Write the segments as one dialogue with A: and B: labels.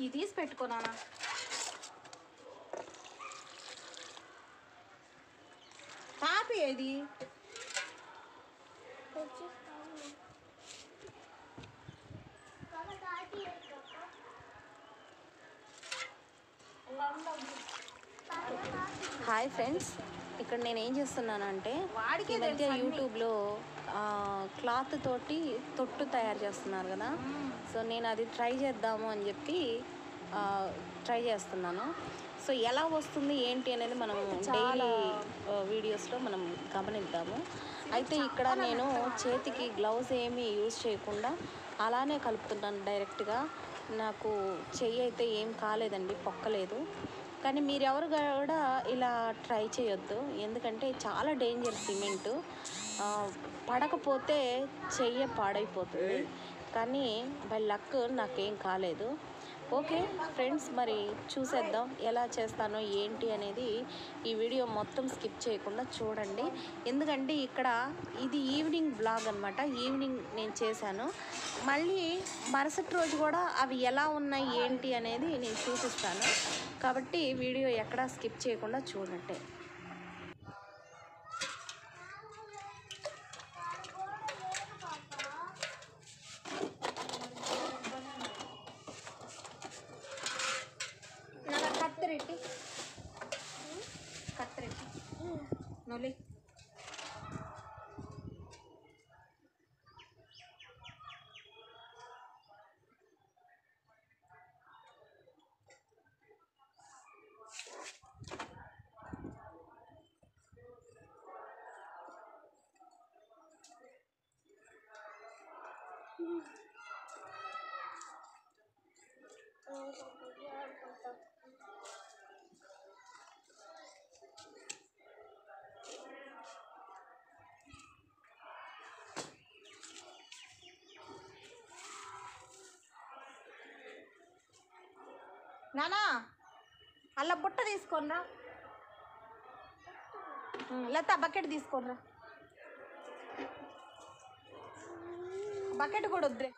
A: ఇది తీసి పెట్టుకున్నానా తాపి ఏది
B: హాయ్ ఫ్రెండ్స్ ఇక్కడ నేను ఏం చేస్తున్నానంటే
A: వాడికే
B: మధ్య. యూట్యూబ్లో క్లాత్ తోటి తొట్టు తయారు చేస్తున్నారు కదా. సో నేను అది ట్రై చేద్దాము అని చెప్పి ట్రై చేస్తున్నాను. సో ఎలా వస్తుంది ఏంటి అనేది మనం డైలీ వీడియోస్లో మనం గమనిద్దాము. అయితే ఇక్కడ నేను చేతికి గ్లౌజ్ ఏమీ యూజ్ చేయకుండా అలానే కలుపుతున్నాను డైరెక్ట్గా. నాకు చెయ్యి అయితే ఏం కాలేదండి పొక్కలేదు. కానీ మీరెవరు కూడా ఇలా ట్రై చేయొద్దు. ఎందుకంటే చాలా డేంజర్ సిమెంట్. పడకపోతే చెయ్యి పాడైపోతుంది. కానీ బై లక్ నాకేం కాలేదు. ఓకే ఫ్రెండ్స్ మరి చూసేద్దాం ఎలా చేస్తానో ఏంటి అనేది ఈ వీడియో మొత్తం స్కిప్ చేయకుండా చూడండి. ఎందుకంటే ఇక్కడ ఇది ఈవినింగ్ బ్లాగ్ అనమాట ఈవినింగ్ నేను చేశాను. మళ్ళీ మరుసటి రోజు కూడా అవి ఎలా ఉన్నాయి ఏంటి అనేది నేను చూపిస్తాను. కాబట్టి వీడియో ఎక్కడా స్కిప్ చేయకుండా చూడండి.
A: cable నానా అల్ల బుట్ట తీసుకోనరా? లేకపోతే ఆ బకెట్ తీసుకోనరా? బకెట్ కూడా వద్దురే.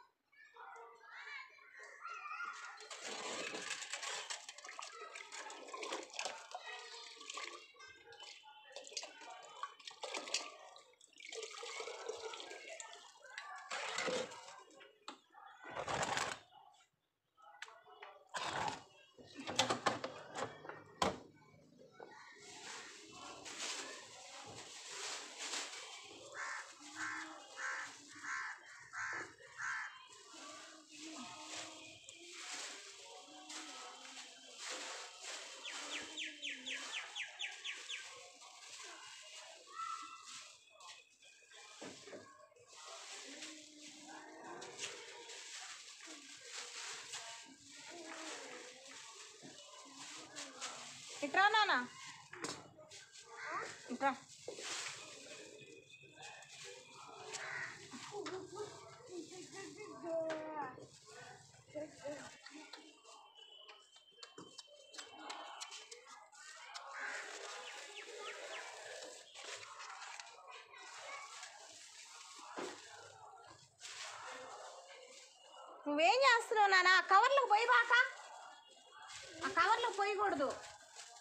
A: ఇట్రా నానా ఇట్రా నువ్వేం చేస్తున్నావు నాన్న? ఆ కవర్లకు పోయి బాక. ఆ కవర్లకు పోయకూడదు.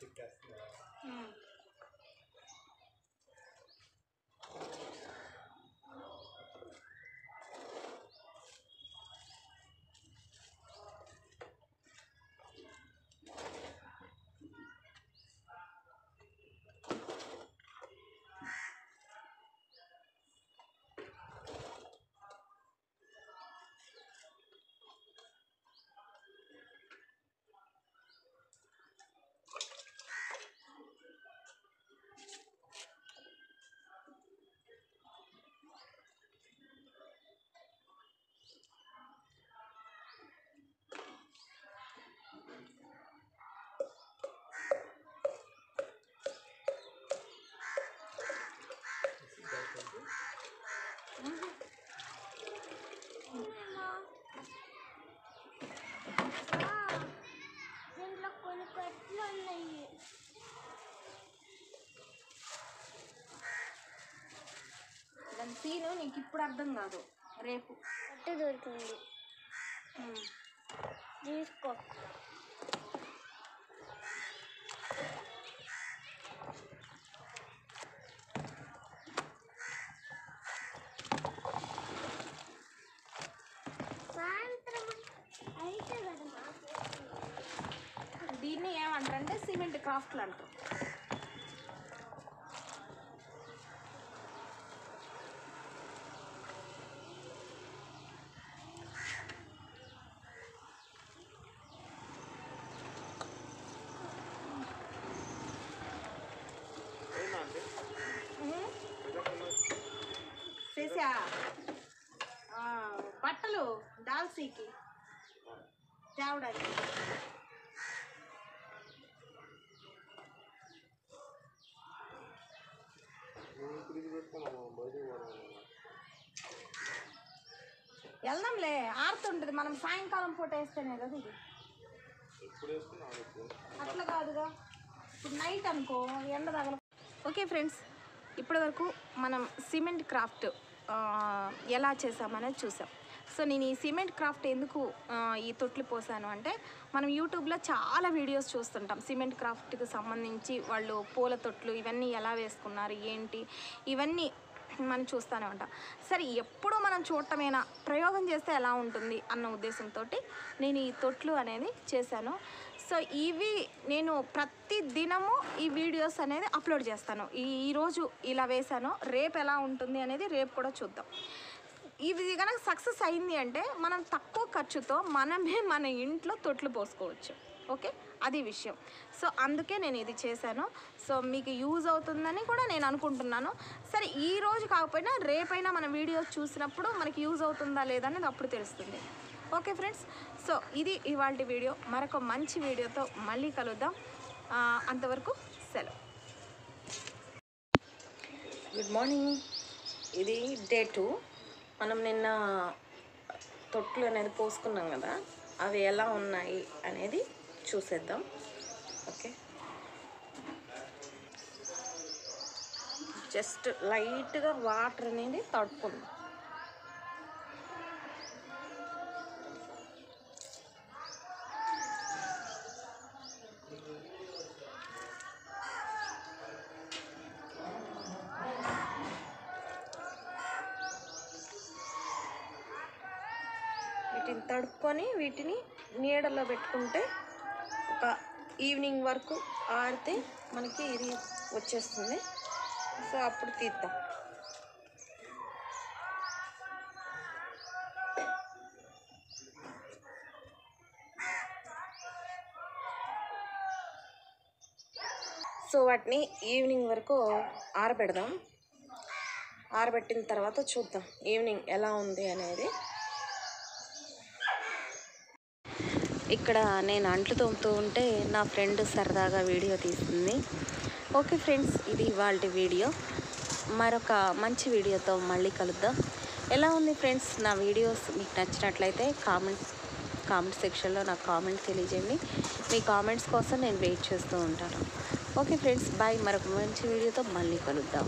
C: to death
D: తిను నీకు ఇప్పుడు అర్థం కాదు. రేపు.
C: పట్టు దొరికింది. తీసుకో.
D: దీన్ని ఏమంటారంటే సిమెంట్ క్రాఫ్ట్లు అంటారు చేసా ఆ, బట్టలు డాల్సీకి తేవడానికి. వెళ్దాంలే ఆరుతుంటుంది మనం సాయంకాలం పూట వేస్తేనే కదా ఇది. అట్లా కాదుగా ఇప్పుడు నైట్ అనుకో ఎండ తగల ఓకే ఫ్రెండ్స్ ఇప్పటి వరకు మనం సిమెంట్ క్రాఫ్ట్ ఎలా చేసామనేది చూసాం. సో నేను ఈ సిమెంట్ క్రాఫ్ట్ ఎందుకు ఈ తొట్లు పోసాను అంటే మనం యూట్యూబ్లో చాలా వీడియోస్ చూస్తుంటాం. సిమెంట్ క్రాఫ్ట్కి సంబంధించి వాళ్ళు పూల తొట్లు ఇవన్నీ ఎలా వేసుకున్నారు ఏంటి ఇవన్నీ మనం చూస్తూనే ఉంటాం. సరే ఎప్పుడూ మనం చూడటమేనా? ప్రయోగం చేస్తే ఎలా ఉంటుంది అన్న ఉద్దేశంతో నేను ఈ తొట్లు అనేది చేశాను. సో ఇవి నేను ప్రతి దినము ఈ వీడియోస్ అనేది అప్లోడ్ చేస్తాను. ఈ ఈరోజు ఇలా వేశాను రేపు ఎలా ఉంటుంది అనేది రేపు కూడా చూద్దాం. ఇది కనుక సక్సెస్ అయింది అంటే మనం తక్కువ ఖర్చుతో మనమే మన ఇంట్లో తొట్లు పోసుకోవచ్చు. ఓకే? అది విషయం. సో అందుకే నేను ఇది చేశాను. సో మీకు యూజ్ అవుతుందని కూడా నేను అనుకుంటున్నాను. సరే ఈ రోజు కాకపోయినా రేపైనా మన వీడియోస్ చూసినప్పుడు మనకి యూజ్ అవుతుందా లేదా అనేది అప్పుడు తెలుస్తుంది. Okay friends. సో ఇది ఇవాళ వీడియో. మరొక మంచి వీడియోతో మళ్ళీ కలుద్దాం. అంతవరకు సెలవు. గుడ్ మార్నింగ్ ఇది డే టూ. మనం నిన్న తొట్లు అనేది పోసుకున్నాం కదా అవి ఎలా ఉన్నాయి అనేది చూసేద్దాం. ఓకే. జస్ట్ లైట్గా వాటర్ అనేది తడుపుకుందాం. తడుపుకొని వీటిని నీడలో పెట్టుకుంటే ఒక ఈవినింగ్ వరకు ఆడితే మనకి ఇది వచ్చేస్తుంది. సో అప్పుడు తీద్దాం. సో వాటిని ఈవినింగ్ వరకు ఆరబెడదాం. ఆరబెట్టిన తర్వాత చూద్దాం ఈవినింగ్ ఎలా ఉంది అనేది. ఇక్కడ నేను అంట్లు తోముతూ ఉంటే నా ఫ్రెండ్ సరదాగా వీడియో తీస్తుంది. ఓకే ఫ్రెండ్స్ ఇది ఇవాళ వీడియో. మరొక మంచి వీడియోతో మళ్ళీ కలుద్దాం. ఎలా ఉంది ఫ్రెండ్స్ నా వీడియోస్? మీకు నచ్చినట్లయితే కామెంట్ కామెంట్ సెక్షన్లో నాకు కామెంట్ తెలియజేయండి. మీ కామెంట్స్ కోసం నేను వెయిట్ చేస్తూ ఉంటాను. Okay friends bye. మరొక మంచి వీడియోతో మళ్ళీ కలుద్దాం.